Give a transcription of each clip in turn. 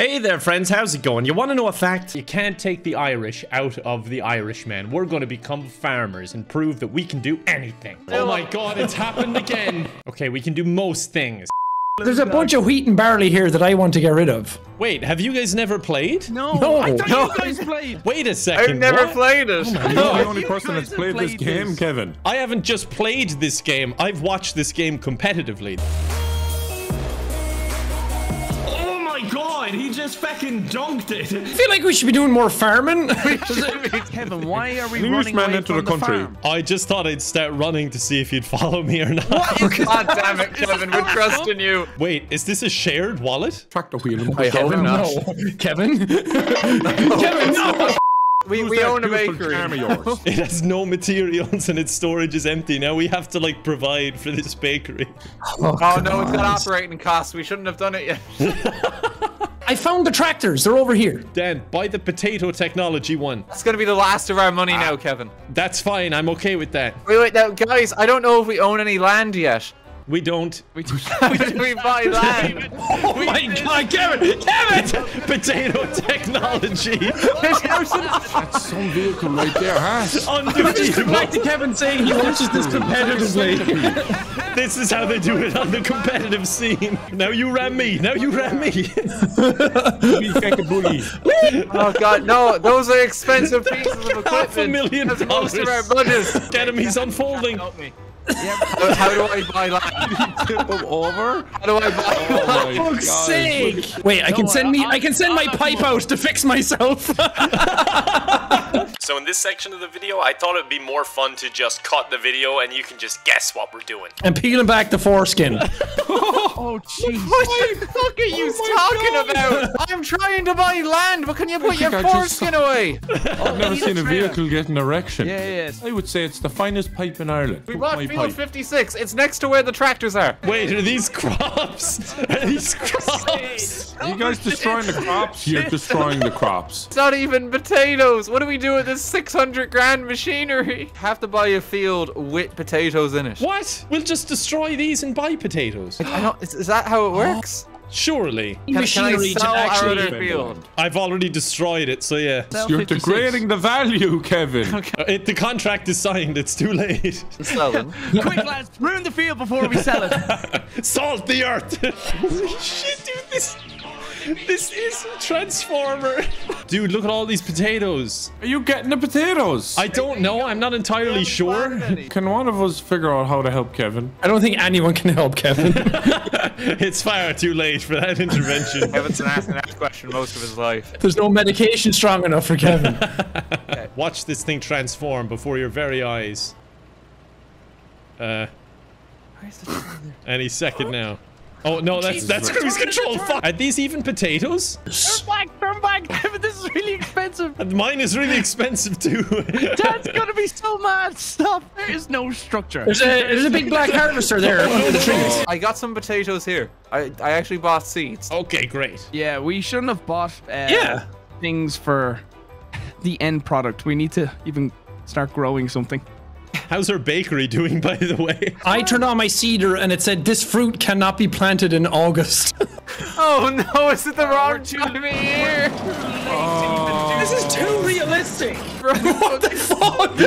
Hey there, friends. How's it going? You want to know a fact? You can't take the Irish out of the Irishman. We're going to become farmers and prove that we can do anything. Oh my god, it's happened again. Okay, we can do most things. There's a bunch of wheat and barley here that I want to get rid of. Wait, have you guys never played? No, No. I thought No. you guys played. Wait a second. I've never what? played it. Oh You're No, the only you person that's have played this played game. Kevin. I haven't just played this game. I've watched this game competitively. My he just fucking dunked it. I feel like we should be doing more farming. Kevin, why are we An running Englishman away into from the country. farm? I just thought I'd start running to see if you'd follow me or not. God damn it, Kevin. We're trusting you. Wait, is this a shared wallet? Tractor wheel. I hope Kevin, not. no. Kevin? Kevin, no. We, we own a bakery. Arm of yours. It has no materials and its storage is empty. Now we have to like provide for this bakery. Oh, oh no, it's got operating costs. We shouldn't have done it yet. I found the tractors. They're over here. Dan, buy the potato technology one. It's gonna be the last of our money ah, now, Kevin. That's fine. I'm okay with that. Wait, wait, now, guys. I don't know if we own any land yet. We don't. We How do we buy land? Oh my god, Kevin! Kevin! Potato technology. That's some vehicle right there, huh? Just Undefeatable. come back to Kevin saying he watches this competitively. This is how they do it on the competitive scene. Now you ram me. Now you ram me. Oh god, no! Those are expensive pieces of equipment. Half a million That's most our dollars. budget. Get him. He's unfolding. Help me. How, how do I buy land? Tip him over. How do I buy Oh land? my Fuck's God. sake! Wait, I can send me. I can send my pipe out to fix myself. So in this section of the video, I thought it'd be more fun to just cut the video and you can just guess what we're doing. I'm peeling back the foreskin. Oh, jeez. What the fuck are you talking about? I'm trying to buy land, but can you put your think I just foreskin away? I've never seen a vehicle get an erection. Yeah, yes. I would say it's the finest pipe in Ireland. We bought my Field pipe. 56. It's next to where the tractors are. Wait, are these crops? Are these crops? You guys destroying the crops? You're destroying the crops. It's not even potatoes. What do we do with this 600 grand machinery? Have to buy a field with potatoes in it. What? We'll just destroy these and buy potatoes. I don't. Is, is that how it works? Surely. Can, can I Machinery to sell our actually. other Spend field? I've already destroyed it, so yeah. Sell You're 56. degrading the value, Kevin. Uh, It, the contract is signed. It's too late. Sell them. Quick, lads, ruin the field before we sell it. Salt the earth. Holy shit, dude. This, this is a transformer. Dude, look at all these potatoes. Are you getting the potatoes? I don't know. I'm not entirely sure. Can one of us figure out how to help Kevin? I don't think anyone can help Kevin. It's far too late for that intervention. Kevin's been asking that question most of his life. There's no medication strong enough for Kevin. Watch this thing transform before your very eyes. Uh, any second now. Oh no, that's that's cruise control. Fuck. Are these even potatoes? turn back, turn back. This is really expensive. And Mine is really expensive too. Dad's gonna be so mad. Stop. There is no structure. There's a there's a big black harvester there under the trees. I got some potatoes here. I, I actually bought seeds. okay, great. Yeah, we shouldn't have bought uh, Yeah. things for the end product. We need to even start growing something. How's our bakery doing, by the way? I turned on my seeder and it said this fruit cannot be planted in August. Oh no, is it the oh, wrong time of year? Oh. this is too realistic. what the fuck?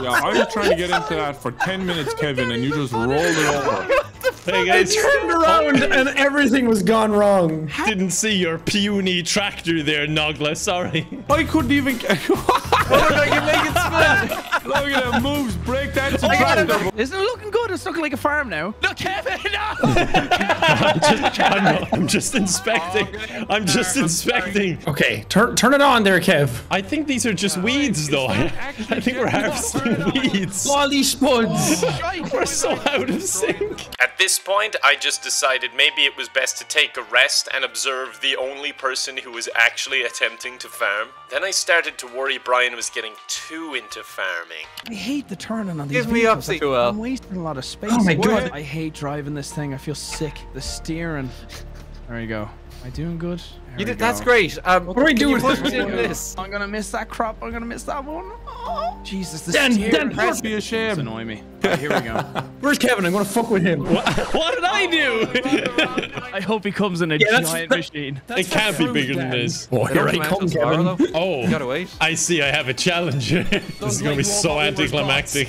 Yeah, I was trying to get into that for 10 minutes, Kevin, and you just rolled it over. Hey I turned around and everything was gone wrong. didn't see your puny tractor there, Nogla. Sorry. I couldn't even get. Oh no, you make it spin. Look at that moves, break that tractor. Isn't it looking good? It's looking like a farm now. Look, Kevin, no! I'm, not, I'm just inspecting. I'm just inspecting. Okay, turn turn it on there, Kev. I think these are just weeds, though. I think we're harvesting weeds. Lolly spuds. We're so out of sync. At this point, I just decided maybe it was best to take a rest and observe the only person who was actually attempting to farm. Then I started to worry Brian was getting too into farming. I hate the turning on these Give me up, vehicles. Like, Joel. I'm wasting a lot of space. Oh my God. I hate driving this thing. I feel sick. The steering. There you go. Am I doing good? There You we did, that's great. Um, what are we doing? put this? I'm gonna miss that crop. I'm gonna miss that one. Oh, Jesus, the Dan, stairs. Dan, Don't be It's ashamed. annoying me. Right, here we go. Where's Kevin? I'm gonna fuck with him. What did I do? I hope he comes in a that's- giant that- machine. it can't be bigger than this. Oh, They here I come out tomorrow, Kevin. Oh, You gotta wait. I see. I have a challenge. this is gonna be so anticlimactic.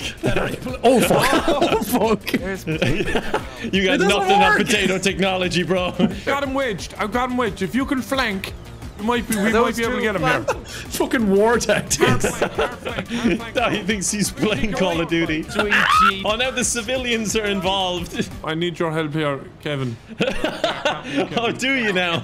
Oh fuck! Oh fuck! You got nothing on potato technology, bro. Got him wedged. I've got him wedged. If you can flank, you might be. We might be able to get him here. Fucking war tactics. he thinks he's playing Call of Duty. Oh, now the civilians are involved. I need your help here, Kevin. Oh, do you now?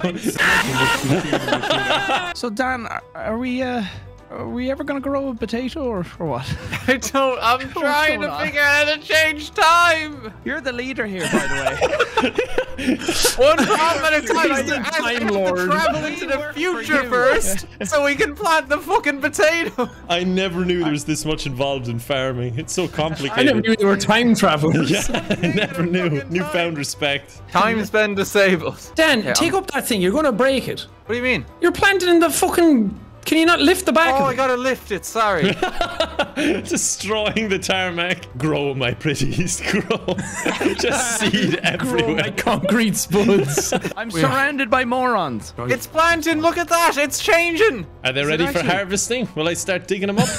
So Dan, are, are we uh, are we ever gonna grow a potato or, or what? I don't. I'm trying going to on? figure out how to change time. You're the leader here, by the way. One problem at a time. He's the I Time have to Lord. travel into the future first, so we can plant the fucking potato. I never knew there was this much involved in farming. It's so complicated. I never complicated. knew they were time travelers. Yeah, I never knew. Fucking Newfound respect. Time's been disabled. Dan, Okay, take up that thing. You're gonna break it. What do you mean? You're planting in the fucking. Can you not lift the back Oh, of I gotta lift it. Sorry. Destroying the tarmac. Grow, my pretties, grow. Just seed Grow everywhere. my concrete spuds. I'm surrounded by morons. it's planting. Look at that. It's changing. Are they it ready for actually- harvesting? Will I start digging them up?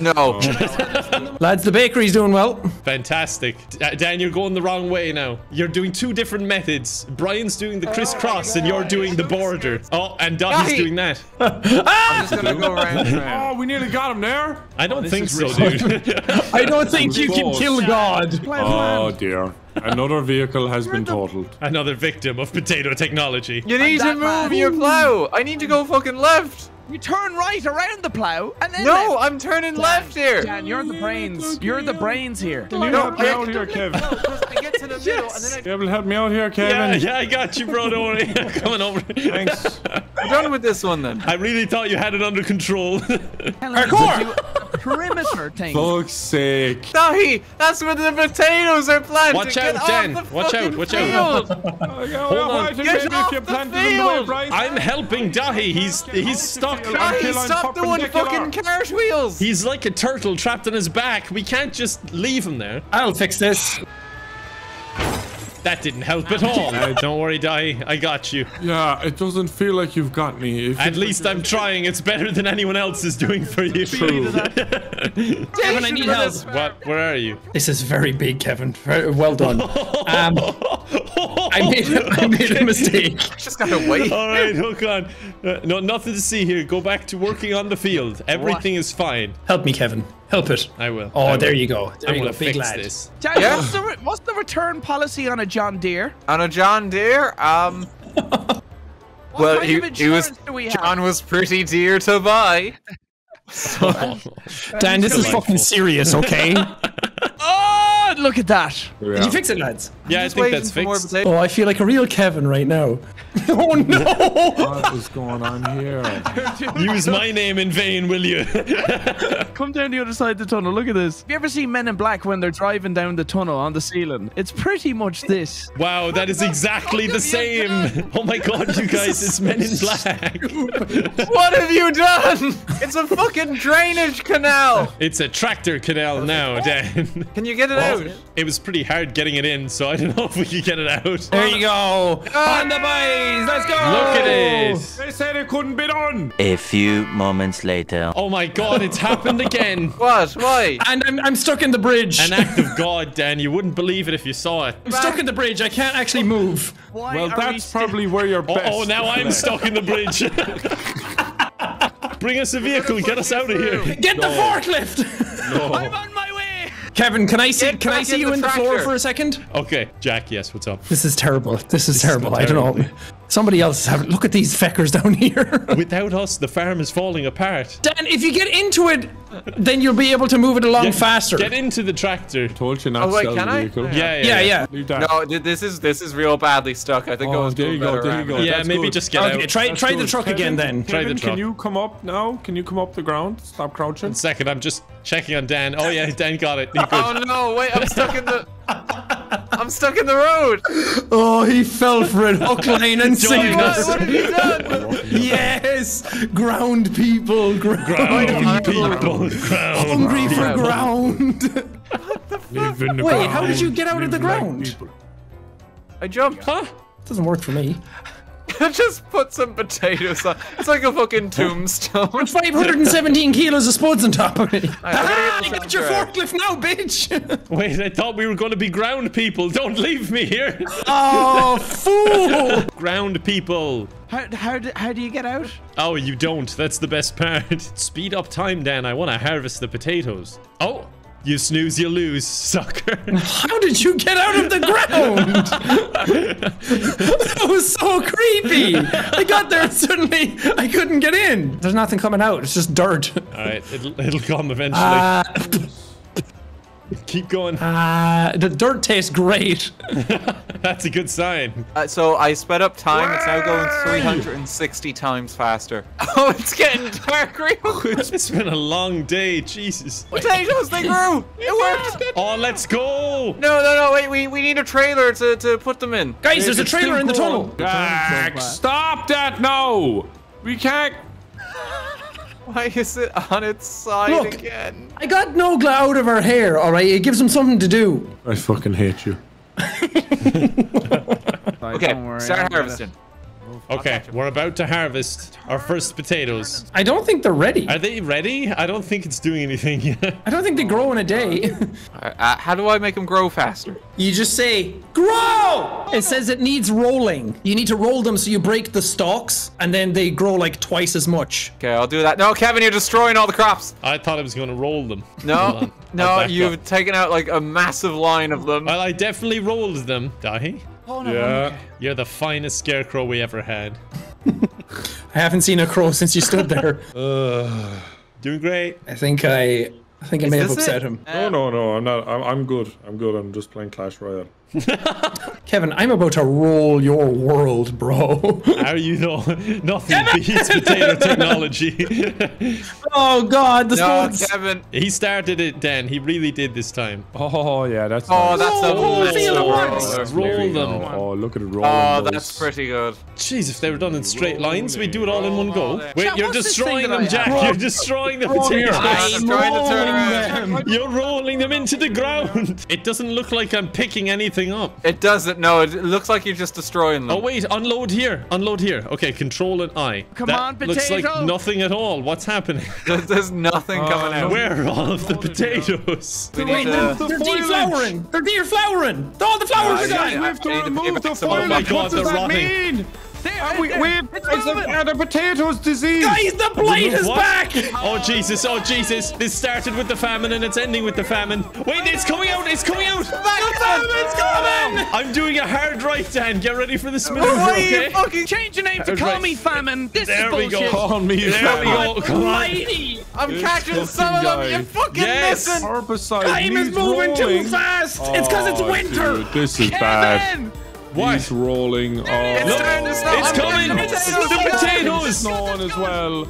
No. Oh. Lads, the bakery's doing well. Fantastic. D- uh, Dan, you're going the wrong way now. You're doing two different methods. Brian's doing the crisscross and you're doing the border. Oh, and Dottie's Guy. doing that. Ah! I'm just gonna go around. around. Oh, we nearly got him there. I don't think so, risky. dude. I don't think you can kill God. Oh dear. Another vehicle has been totaled. Another victim of potato technology. You need to move man. your plow. I need to go fucking left. You turn right around the plow and then No, left. I'm turning left here. Dan, you're the brains. You're the brains here. Can you No, help me out here, Kevin? No, 'cause I get to the middle and then You able to help me out here, Kevin? yeah, I got you, bro. Don't worry. Coming over. Thanks. I'm done with this one then. I really thought you had it under control. Parkour! Perimeter thing. Fuck's sake. Daithi, that's where the potatoes are planted. Watch out, off Dan. the Watch out, fucking watch out. field. Hold on. Get off the field. I'm helping Daithi. He's he's stuck. Daithi, Until stop doing fucking cartwheels. He's like a turtle trapped in his back. We can't just leave him there. I'll fix this. That didn't help at all. Don't worry, Daithi. I got you. Yeah, it doesn't feel like you've got me. If At least I'm trying. It's better than anyone else is doing for you. True. Kevin, I need help. What? Where are you? This is very big, Kevin. Very well done. Um, I made I made a mistake. Just gotta wait. All right, hook on. Uh, no, nothing to see here. Go back to working on the field. Everything is fine. Help me, Kevin. Help it. I will. Oh, I there will. you go. There I'm you gonna go, big fix lad. this. Dan, Yeah? what's, the re- what's the return policy on a John Deere? On a John Deere, um, well, he, he was we? John was pretty dear to buy. Dan, this is fucking serious, okay? Look at that. Did you fix it, lads? Yeah, I think that's fixed. Oh, I feel like a real Kevin right now. oh no! What is going on here? Use my name in vain, will you? Come down the other side of the tunnel. Look at this. Have you ever seen Men in Black when they're driving down the tunnel on the ceiling? It's pretty much this. wow, that is exactly the same. Oh my god, you guys, it's Men in Black. What have you done? It's a fucking drainage canal. It's a tractor canal now, Dan. Can you get it out? It was pretty hard getting it in, so I don't know if we could get it out. There you go. On the boys, let's go. Look at it. They said it couldn't be done. A few moments later. Oh my god, it's happened again. What? Why? And I'm, I'm stuck in the bridge. An act of God, Dan. You wouldn't believe it if you saw it. I'm stuck in the bridge. I can't actually move. Why Well, are we that's probably where you're oh, oh, best. oh, now I'm stuck in the bridge. Bring us a vehicle. Get us out of here. Get the forklift. I'm on my way. Kevin, can I see? Get Can I see in you the in the floor for a second? Okay, Jack. Yes. What's up? This is terrible. This is terrible. so I don't know. Terrible. Somebody else have look at these feckers down here. Without us, the farm is falling apart. Dan, if you get into it, then you'll be able to move it along faster. Get into the tractor. Told you not Oh, to wait, sell can the I? vehicle. Yeah, yeah, yeah. Leave that. No, this is this is real badly stuck. I think I Oh, was there doing you go, there you around go. Yeah, That's maybe good. just get Okay, out. try That's try the good. truck again then. Try the truck. Can you come up now? Can you come up the ground? Stop crouching. Second, I'm just checking on Dan. Oh yeah, Dan got it. He oh, good. Oh no! Wait, I'm stuck in the. I'm I'm stuck in the road. Oh, he fell for it. Hook, line, and Join What, sinker. have you done? Yes, ground people, ground, Ground people, people, ground hungry for people. ground. Live in the Wait, how did you get out of the live like ground? I jumped. Huh? Doesn't work for me. Just put some potatoes on. It's like a fucking tombstone. Put 517 kilos of spuds on top of me. Ah, get got your forklift now, bitch. Wait, I thought we were going to be ground people. Don't leave me here. oh, fool. ground people. How, how, do, how do you get out? Oh, you don't. That's the best part. Speed up time, Dan. I want to harvest the potatoes. Oh, you snooze, you lose, sucker. How did you get out of the ground? that was so creepy. I got there and suddenly I couldn't get in. There's nothing coming out. It's just dirt. All right, it'll, it'll come eventually. Uh, Keep going. uh, the dirt tastes great. That's a good sign. Uh, so I sped up time. It's now going 360 times faster. Oh, it's getting dark real quick. It's been a long day. Jesus. Potatoes, they grew. It worked. Oh, let's go. No, no, no. Wait, we, we need a trailer to, to put them in. Guys, there's a trailer in the going. tunnel. Jack, stop that now! We can't. Why is it on its side Look. again? I got Nogla out of her hair, alright? It gives him something to do. I fucking hate you. Okay, don't worry, I'll start get it. harvesting. Okay, we're about to harvest our first potatoes. I don't think they're ready. Are they ready? I don't think it's doing anything yet. I don't think they grow in a day. Uh, how do I make them grow faster? You just say, grow! It says it needs rolling. You need to roll them so you break the stalks, and then they grow like twice as much. Okay, I'll do that. No, Kevin, you're destroying all the crops. I thought I was going to roll them. No, no, you've up. taken out like a massive line of them. Well, I definitely rolled them, Daithi. Oh, no, yeah. You're the finest scarecrow we ever had. I haven't seen a crow since you stood there. Doing great. I think I, I think I may have upset it? him. No, no, no. I'm not. I'm, I'm good. I'm good. I'm just playing Clash Royale. Kevin, I'm about to roll your world, bro. Are you though? Nothing beats potato technology. oh God, the No, stalks. Kevin. he started it, Dan. He really did this time. Oh yeah, that's. Oh, nice. that's a Oh, massive feel it oh, Roll them. Oh, oh, look at it rolling. Oh, those. that's pretty good. Jeez, if they were done in straight lines, we'd do it all in one go. Wait, Jack, you're destroying them, Jack. have? You're destroying the I'm potatoes. trying to turn around. You're rolling them into the ground. It doesn't look like I'm picking anything up. It doesn't. No, it looks like you're just destroying them. Oh wait, unload here. Unload here. Okay, control and I. Come that on, Looks like potato. nothing at all. What's happening? There's, there's nothing uh, coming out. Where are all of the potatoes? We Wait, need they're, to. they're deflowering. They're deflowering. All the flowers are yeah, gone. We have to to remove the it foliage. Oh my God, what does they're that rotting. mean? There, we, there. we, It's is the, moving. are the potatoes diseased? Guys, the blight is What? back. Oh Jesus! Oh Jesus! This started with the famine and it's ending with the famine. Wait, it's coming out! It's coming out! The famine's coming! I'm doing a hard right, Dan. Get ready for this oh, maneuver, Why are you okay? fucking change your name to call right. me famine? This There is we bullshit. go. Call me There we go. Oh, come on. I'm This catching some of them. fucking You're fucking Yes. missing. Herbicide Time is moving rolling. too fast. it's because it's Oh, winter. dude, this is bad. Kevin! What? He's rolling. Oh, It's Look, starting to snow. it's coming! getting It's potatoes. the It's potatoes! snowing as well.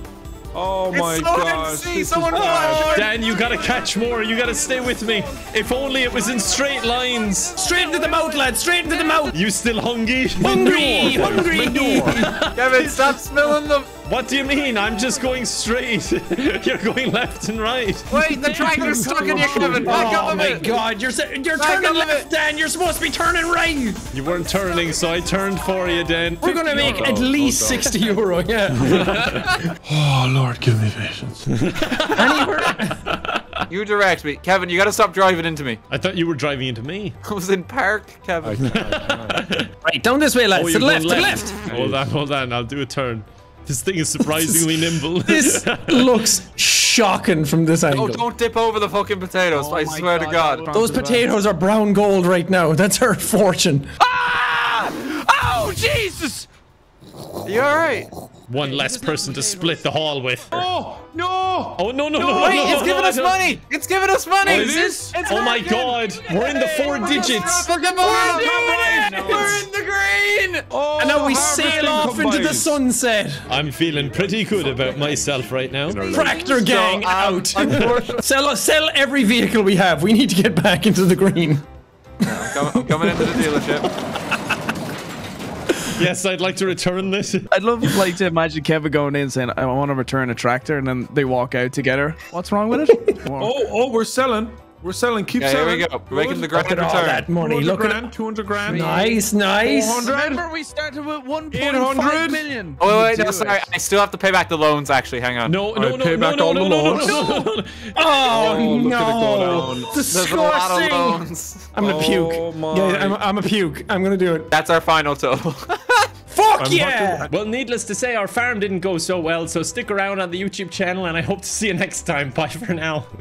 Oh It's my snowing. gosh. See, this someone is bad. Dan, you gotta catch more. You gotta stay with me. If only it was in straight lines. Straight into the mouth, lad. Straight into the mouth. You still hungry? Hungry, hungry. Kevin, stop smelling them. What do you mean? I'm just going straight. You're going left and right. Wait, the tractor's stuck in you, Kevin. Back up Oh a my bit. God! You're se- you're Back turning a left, bit. Dan. You're supposed to be turning right. You weren't turning, so I turned for you, Dan. We're gonna make no, at oh, least no. sixty euro. Yeah. Oh Lord, give me patience. You direct me. Kevin, you gotta stop driving into me. I thought you were driving into me. I was in park, Kevin. right, down this way, lads. Oh, to the left, going to the left. Hold on, hold on. I'll do a turn. This thing is surprisingly nimble. This looks shocking from this angle. Oh, don't dip over the fucking potatoes. I my swear to God, God. Those potatoes are brown gold right now. That's her fortune. Ah! Oh, Jesus! You alright? One less person to split the hall with. Oh no! Oh no no no! Wait, no, it's no, giving no, us no. money! It's giving us money! Oh, it is? It's Oh my working. god! We're in the four digits. Look at We're in the the We're in the green! Oh, And now we sail off into the sunset. I'm feeling pretty good about myself right now. Tractor gang um, out. Unfortunately, sell sell every vehicle we have. We need to get back into the green. com- I'm coming into the dealership. Yes, I'd like to return this. I'd love like to imagine Kevin going in saying, "I want to return a tractor," and then they walk out together. What's wrong with it? Oh, oh, we're selling. We're selling. Keep Yeah, here selling. we go. We're making the grand Look at all return. that money. 200 Look at grand, 200 grand. Nice, nice. 400. Remember, we started with 1.5 800? Oh, wait, wait, no, sorry. it. I still have to pay back the loans, actually. Hang on. No, no, I no, pay no, back no, all no, the no, no, loans. no, no. Oh, Oh, look at it go no. down. There's a lot of Disgusting. loans. I'm gonna Oh puke. my. Yeah, I'm, I'm a puke. I'm gonna do it. That's our final total. Fuck I'm yeah! Well, needless to say, our farm didn't go so well, so stick around on the YouTube channel and I hope to see you next time. Bye for now.